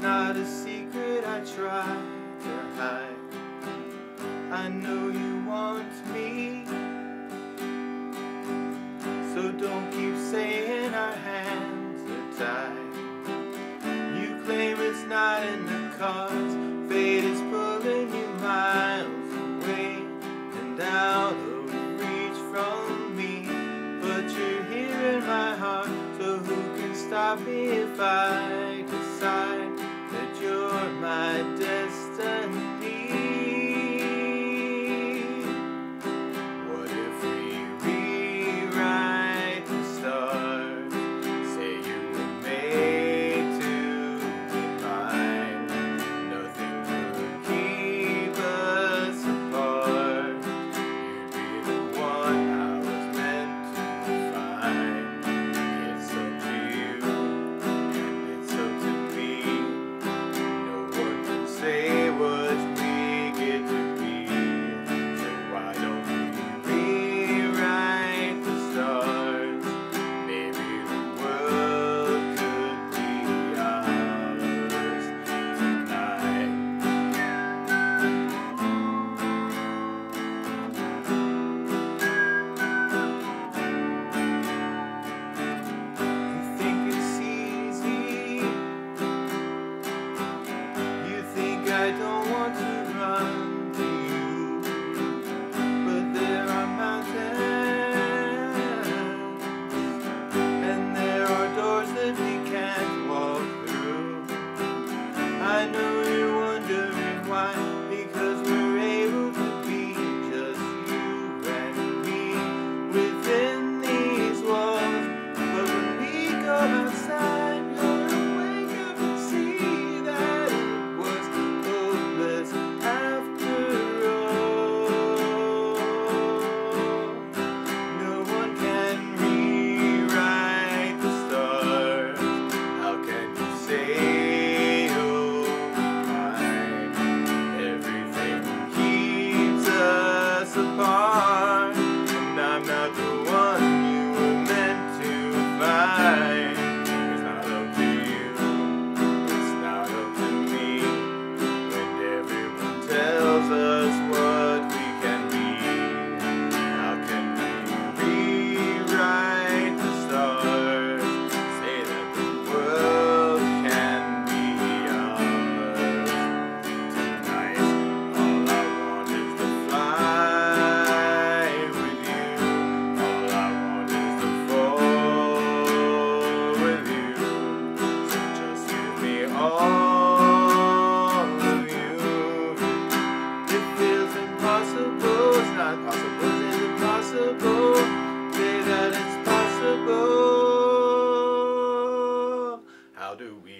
not a secret I try to hide. I know you want me, so don't keep saying our hands are tied. You claim it's not in the cards, fate is pulling you miles away and out of reach from me. But you're here in my heart, so who can stop me if I? I did. do, we